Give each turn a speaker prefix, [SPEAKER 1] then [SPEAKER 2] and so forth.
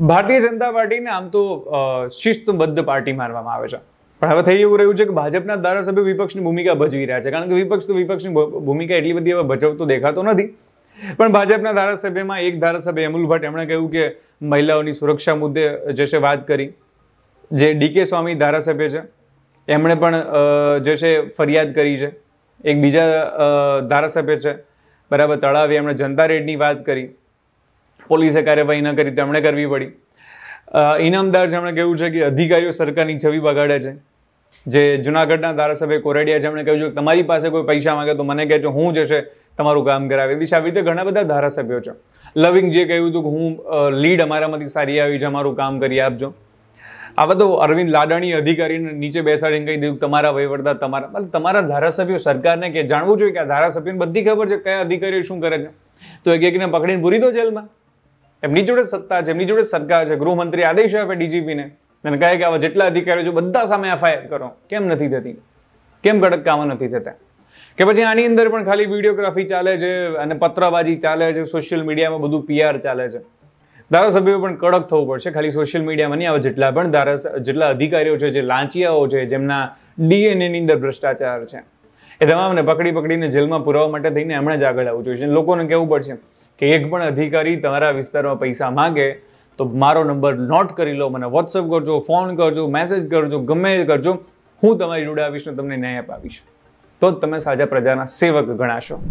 [SPEAKER 1] ભારતીય જનતા પાર્ટીને આમ તો શિસ્તબદ્ધ પાર્ટી માનવામાં આવે છે. પણ હવે થઈ એવું રહ્યું છે કે ભાજપના ધારાસભ્યો વિપક્ષની ભૂમિકા ભજવી રહ્યા છે. કારણ કે વિપક્ષ તો વિપક્ષની ભૂમિકા એટલી બધી હવે ભજવતો દેખાતો નથી. પણ ભાજપના ધારાસભ્યમાં એક ધારાસભ્ય અમુલ ભટ્ટ, એમણે કહ્યું કે મહિલાઓની સુરક્ષા મુદ્દે જે છે વાત કરી. જે ડીકે સ્વામી ધારાસભ્ય છે, એમણે પણ જે છે ફરિયાદ કરી છે. એક બીજા ધારાસભ્ય છે. બરાબર, તળાવે એમણે જનતા રેડની વાત કરી. પોલીસે કાર્યવાહી ન કરી, તેમણે કરવી પડી. ઇનામદાર જેમણે કહ્યું છે કે અધિકારીઓ સરકારની છબી બગાડે છે. જે જુનાગઢના ધારાસભ્ય કોરડિયા જેમણે કહ્યું છે કે તમારી પાસે કોઈ પૈસા માંગે તો મને કહેજો, હું જે છે તમારું કામ કરાવી. દઈશ આવી રીતે ઘણા બધા ધારાસભ્યો છે. લવિંગ જે કહ્યું હતું કે હું લીડ અમારામાંથી સારી આવી છે, અમારું કામ કરી આપજો. આવા તો અરવિંદ લાડાણી અધિકારીને નીચે બેસાડીને કહી દીધું તમારા વહીવટદાર તમારા તમારા ધારાસભ્યો સરકારને કે જાણવું જોઈએ કે આ ધારાસભ્યોને બધી ખબર છે કયા અધિકારીઓ શું કરે છે. તો એક એકને પકડીને પૂરી દો જેલમાં. એમની જોડે સત્તા છે, એમની જોડે સરકાર છે, ગૃહમંત્રી આદેશ આપે ડીજીપીને. અને કહે કે આવા જેટલા અધિકારીઓ છે, બધા સામે એફઆઈઆર કરો. કેમ નથી થતી? કેમ કડક કામો નથી થતા? કે પછી આની અંદર પણ ખાલી વિડીયોગ્રાફી ચાલે છે અને પત્રબાજી ચાલે છે, સોશિયલ મીડિયામાં બધું પીઆર ચાલે છે. ધારાસભ્યો પણ કડક થવું પડશે. ખાલી સોશિયલ મીડિયામાં નહીં, આવે જેટલા પણ ધારા જેટલા અધિકારીઓ છે, જે લાંચિયાઓ છે, જેમના ડીએનએની અંદર ભ્રષ્ટાચાર છે. એ તમામને પકડી પકડીને જેલમાં પુરાવા માટે થઈને એમણે જ આગળ આવવું જોઈએ. લોકોને કહેવું પડશે કે એક પણ અધિકારી તમારા વિસ્તારમાં પૈસા માંગે, તો મારો નંબર નોટ કરી લો, મને વોટ્સઅપ કરજો, ફોન કરજો મેસેજ કરજો, ગમે કરજો, હું તમારી જોડે આવીશ ને તમને ન્યાય અપાવીશ. તો જ તમે સાજા પ્રજાના સેવક ગણાશો.